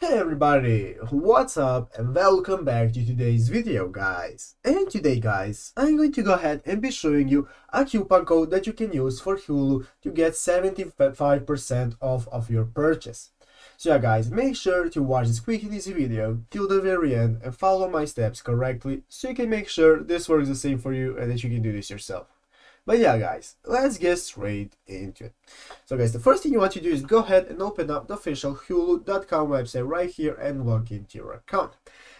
Hey everybody, what's up and welcome back to today's video guys. And today guys, I'm going to go ahead and be showing you a coupon code that you can use for Hulu to get 75% off of your purchase. So yeah guys, make sure to watch this quick easy video till the very end and follow my steps correctly so you can make sure this works the same for you and that you can do this yourself. But yeah, guys, let's get straight into it. So guys, the first thing you want to do is go ahead and open up the official Hulu.com website right here and log into your account.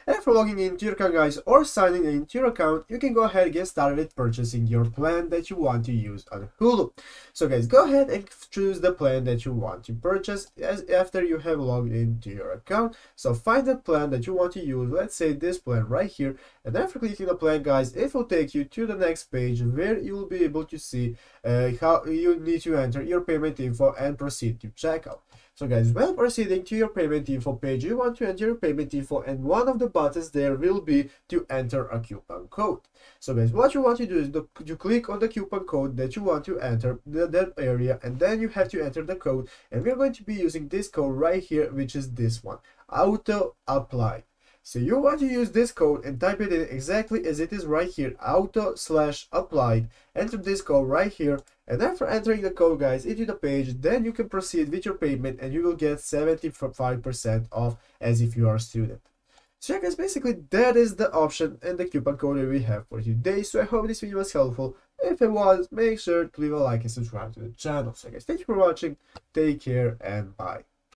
And for logging into your account guys or signing into your account, you can go ahead and get started with purchasing your plan that you want to use on Hulu. So guys, go ahead and choose the plan that you want to purchase as after you have logged into your account. So find the plan that you want to use, let's say this plan right here. And after clicking the plan guys, it will take you to the next page where you will be able to see uh, how you need to enter your payment info and proceed to checkout. So guys, when proceeding to your payment info page, you want to enter your payment info and one of the buttons there will be to enter a coupon code. So guys, what you want to do is the, you click on the coupon code that you want to enter the, that area and then you have to enter the code and we're going to be using this code right here, which is this one, auto apply. So you want to use this code and type it in exactly as it is right here, auto slash applied. Enter this code right here. And after entering the code, guys, into the page, then you can proceed with your payment and you will get 75% off as if you are a student. So yeah, guys, basically that is the option and the coupon code we have for today. So I hope this video was helpful. If it was, make sure to leave a like and subscribe to the channel. So guys, thank you for watching. Take care and bye.